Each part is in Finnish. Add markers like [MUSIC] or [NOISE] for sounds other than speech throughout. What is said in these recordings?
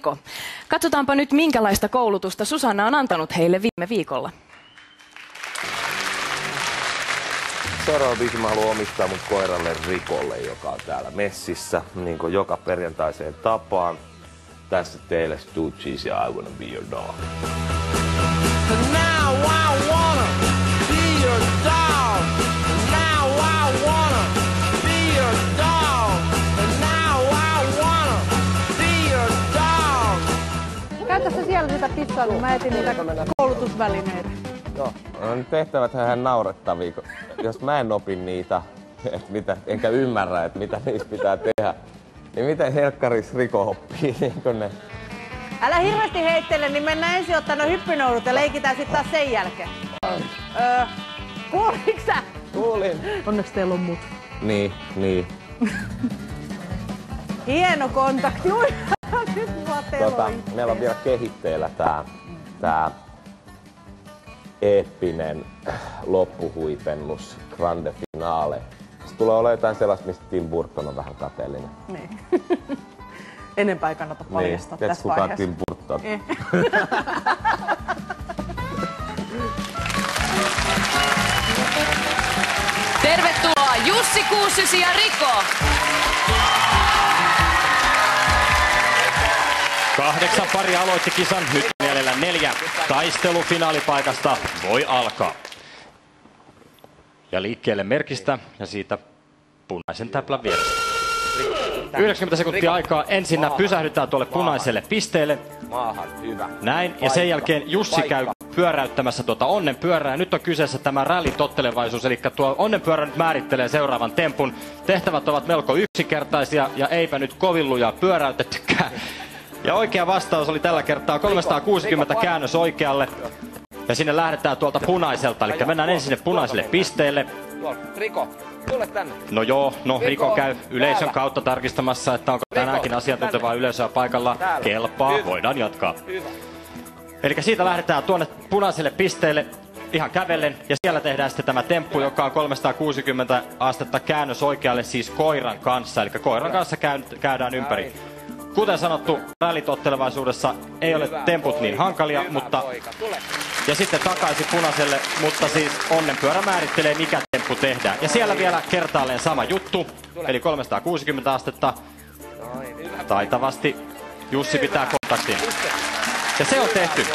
Riko. Katsotaanpa nyt, minkälaista koulutusta Susanna on antanut heille viime viikolla. Seuraava biisi mä haluan omistaa mun koiralle Rikolle, joka on täällä messissä, niin kuin joka perjantaiseen tapaan. Tässä teille Stooges ja I Wanna Be Your Dog. Now Sitä pissailua, mä etin niitä koulutusvälineitä. Joo, no tehtävät ihan naurettavia, kun jos mä en opi niitä, et mitä, enkä ymmärrä, että mitä niistä pitää tehdä, niin miten helkkaris Riko oppii [LAUGHS] niin kun ne Älä hirveästi heittele, niin mennään ensin ottaa no hyppynoudut ja leikitään sitten taas sen jälkeen. Öö, kuuliks sä? Kuulin. Onneksi teillä on mut. Niin, niin. Hieno kontakti. Nyt mua Tota, meillä on vielä kehitteillä tää, tää eeppinen loppuhuipennus, grande finale. Se tulee olemaan jotain sellaista, mistä Tim Burton on vähän kateellinen. Niin. [LAUGHS] Enempää ei kannata paljastaa Tiedätkö, tässä kuka. Tim Burton? Eh. [LAUGHS] Tervetuloa Jussi Kuusysi ja Riko. Kahdeksan pari aloitti kisan, nyt jäljellä neljä. Taistelu finaalipaikasta voi alkaa. Ja liikkeelle merkistä ja siitä punaisen täplän vierestä. 90 sekuntia aikaa. Ensinnä pysähdytään tuolle punaiselle pisteelle. Maahan, hyvä. Näin. Ja sen jälkeen Jussi käy pyöräyttämässä tuota onnenpyörää. Nyt on kyseessä tämä rallitottelevaisuus, eli tuo onnenpyörä nyt määrittelee seuraavan tempun. Tehtävät ovat melko yksinkertaisia ja eipä nyt kovin lujaa pyöräytettykään. Ja oikea vastaus oli tällä kertaa 360 käännös oikealle. Ja sinne lähdetään tuolta punaiselta, eli mennään ensin sinne punaiselle pisteelle. Riko, tule tänne. No joo, no Riko käy yleisön kautta tarkistamassa, että onko tänäänkin asiantuntevaa yleisöä paikalla. Kelpaa, voidaan jatkaa. Eli siitä lähdetään tuonne punaiselle pisteelle ihan kävellen ja siellä tehdään sitten tämä temppu, joka on 360 astetta käännös oikealle siis koiran kanssa. Eli koiran kanssa käy, käydään ympäri. Kuten sanottu, rallitottelevaisuudessa ei ole temput niin hankalia, mutta ja sitten takaisin punaiselle, mutta siis onnenpyörä määrittelee mikä temppu tehdään. Ja siellä vielä kertaalleen sama juttu, eli 360 astetta. Taitavasti Jussi pitää kontaktin. Ja se on tehty.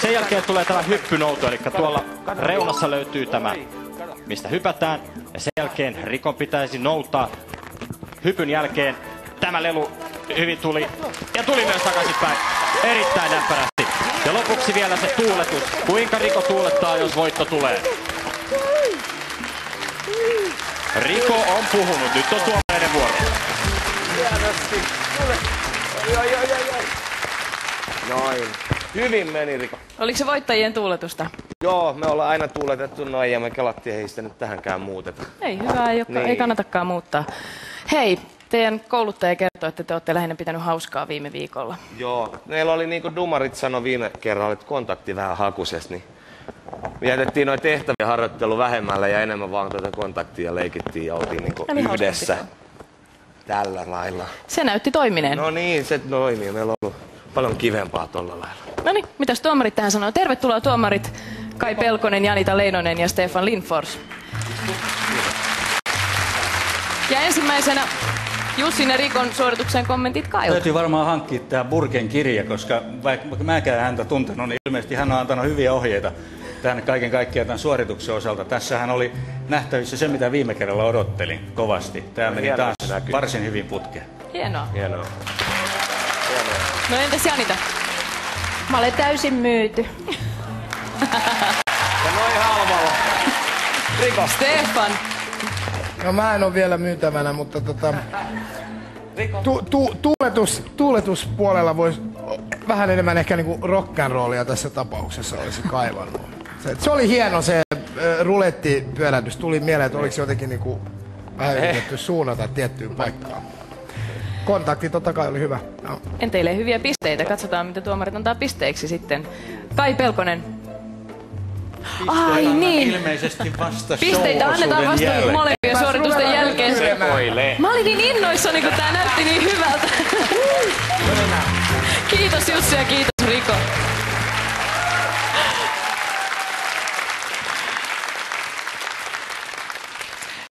Sen jälkeen tulee tämä hyppynouto, eli tuolla reunassa löytyy tämä, mistä hypätään. Ja sen jälkeen Rikon pitäisi noutaa. Hypyn jälkeen tämä lelu hyvin tuli. Ja tuli myös takaisinpäin. Erittäin näppärästi. Ja lopuksi vielä se tuuletus. Kuinka Riko tuulettaa, jos voitto tulee? Riko on puhunut. Nyt on tuomareiden vuoro. Hienosti. Noin. Hyvin meni, Riko. Oliko se voittajien tuuletusta? Joo, me ollaan aina tuuletettu noin ja me kelattiin, ei sitä nyt tähänkään muuteta. Ei hyvä, ei, niin. ei kannatakaan muuttaa. Hei, teidän kouluttaja kertoi, että te olette lähinnä pitänyt hauskaa viime viikolla. Joo, meillä oli niin kuin Dumarit sanoi viime kerralla, että kontakti vähän hakuses, niin vietettiin noin tehtäviä harjoittelu vähemmällä ja enemmän vaan tuota kontaktia leikittiin ja oltiin niin No niin, yhdessä. Tällä lailla. Se näytti toimineen. No niin, se toimii. Meillä on ollut paljon kivempaa tolla lailla. No niin, mitäs tuomarit tähän sanoo? Tervetuloa tuomarit Kai Pelkonen, Janita Leinonen ja Stefan Lindfors. Ja ensimmäisenä Jussin ja Rikon suorituksen kommentit Kailta. Täytyy varmaan hankkia tämä Burken kirja, koska vaikka mäkään häntä tuntenut, niin ilmeisesti hän on antanut hyviä ohjeita tämän kaiken kaikkiaan tämän suorituksen osalta. Tässähän oli nähtävissä se, mitä viime kerralla odottelin kovasti. Tämä meni hienoa, taas varsin hyvin putkeen. Hienoa. Hienoa. No entäs Janita? Mä olen täysin myyty. Ja noin halvalla. Riko. Stefan. No mä en ole vielä myytävänä, mutta tota, tu, tu, tuuletus, tuuletuspuolella voisi vähän enemmän ehkä niinku rock'n'rollia tässä tapauksessa olisi kaivannut. Se, se oli hieno se äh, rulettipyörähdys. Tuli mieleen, että oliko se jotenkin niinku vähän yritetty suunnata tiettyyn paikkaan. Kontakti totta kai oli hyvä. Joo. En teille hyviä pisteitä. Katsotaan, mitä tuomarit antaa pisteiksi sitten. Kai Pelkonen. Ai niin. Ilmeisesti vasta Pisteitä annetaan vasta jälkeen. molempien suoritusten jälkeen. Sekoilee. Mä olin niin innoissani, kun tää näytti niin hyvältä. Kiitos Jussi ja kiitos